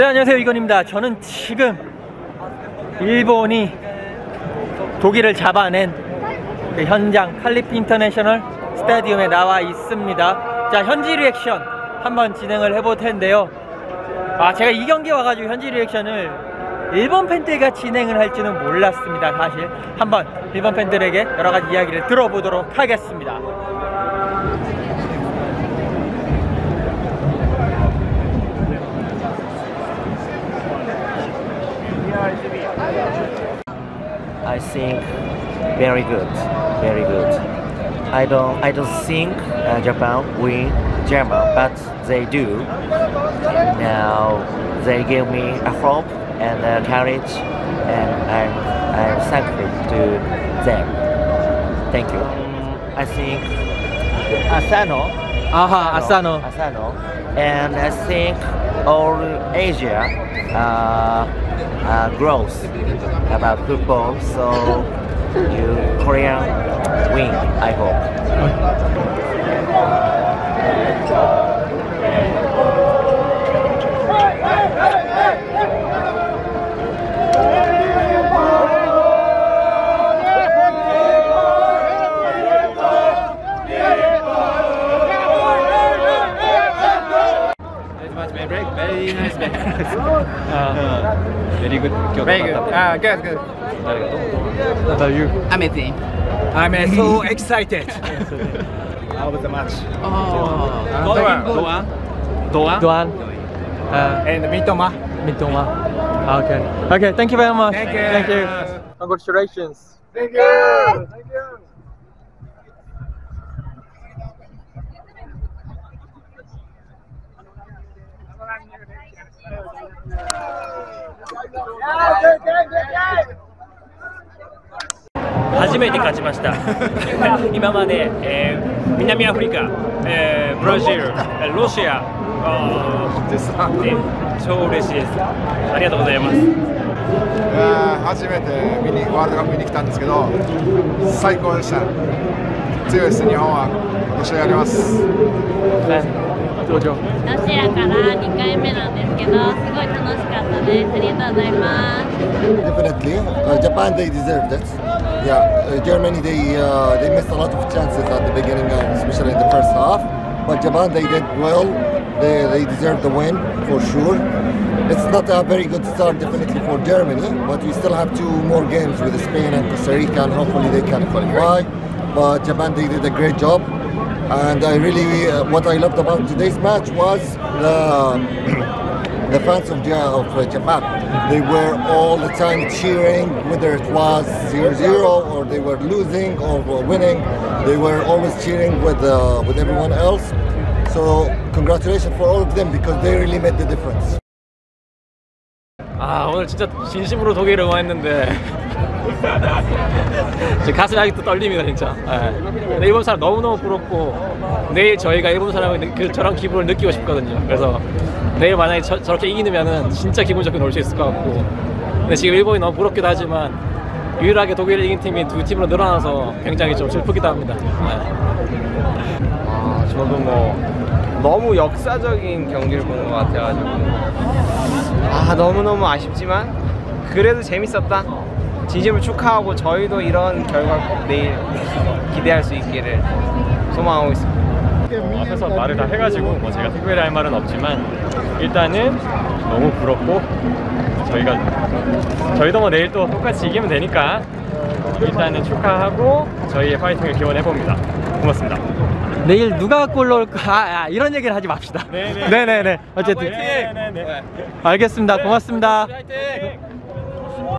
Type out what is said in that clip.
네 안녕하세요. 이건입니다. 저는 지금 일본이 독일을 잡아낸 그 현장 칼리파 인터내셔널 스타디움에 나와 있습니다. 자 현지 리액션 한번 진행을 해볼 텐데요. 아 제가 이 경기 와가지고 현지 리액션을 일본 팬들과 진행을 할지는 몰랐습니다 사실. 한번 일본 팬들에게 여러가지 이야기를 들어보도록 하겠습니다 I think very good, very good. I don't, I don't think uh, Japan win German, but they do. Now they give me a hope and a courage, and I'm, I'm thankful to them. Thank you. I think Asano. Aha, uh -huh, Asano. Asano. And I think all Asia uh, uh, grows about football. So you Korean win. I hope. Uh, very good. Very good. Ah, good good. ありがとう What are you? Amazing I'm uh, so excited. About the match? Oh, Doan, Doan, ああドアドアドアドア and Mitoma? Mitoma. Ah, okay. Okay thank you very much. Thank you. Thank you. Congratulations. Thank you. Thank you. 初めて勝ちました。今まで、えー、南アフリカ、えー、ブラジルロシアで超嬉しいです。ありがとうございます。初めて見にワールドカップ見に来たんですけど最高でした。強いです。日本は今年やります。どうぞ。ロシアから2回目なんですけどすごい楽しかったです。ありがとうございます。Definitely、uh, Japan they deserve that Yeah, uh, Germany they uh, they missed a lot of chances at the beginning, especially in the first half. But Japan they did well. They they deserved the win for sure. It's not a very good start definitely for Germany, but we still have two more games with Spain and Costa Rica, and hopefully they can qualify. But Japan they did a great job. And I really, uh, what I loved about today's match was the the fans of, of uh, Japan. They were all the time cheering, whether it was 0-0 or they were losing or winning. They were always cheering with uh, with everyone else. So congratulations for all of them because they really made the difference. 아 오늘 진짜 진심으로 독일을 응원했는데 제 가슴이 아직도 떨립니다 진짜 예. 근데 일본 사람 너무너무 부럽고 내일 저희가 일본 사람의 그 저런 기분을 느끼고 싶거든요 그래서 내일 만약에 저, 저렇게 이기면은 진짜 기분 좋게 놀 수 있을 것 같고. 근데 지금 일본이 너무 부럽기도 하지만 유일하게 독일을 이긴 팀이 두 팀으로 늘어나서 굉장히 좀 슬프기도 합니다. 예. 아, 저도 뭐 너무 역사적인 경기를 본것 같아가지고. 아 너무너무 아쉽지만 그래도 재밌었다. 진심을 축하하고 저희도 이런 결과를 꼭 내일 기대할 수 있기를 소망하고 있습니다 어, 앞에서 말을 다 해가지고 뭐 제가 특별히 할 말은 없지만 일단은 너무 부럽고 저희가 저희도 뭐 내일 또 똑같이 이기면 되니까 일단은 축하하고 저희의 파이팅을 기원해 봅니다. 고맙습니다. 내일 누가 골 넣을까 아, 아, 이런 얘기를 하지 맙시다 네네. 네 네네 어쨌든 네네네. 알겠습니다 고맙습니다 파이팅!